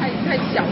太太小。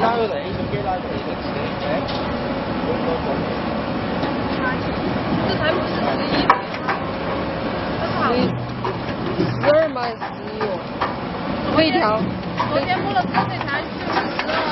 拉出来，手机拉出来，好多这才不是十一，我好。十二吗？十一哦？未调。昨天摸了三台，就是十。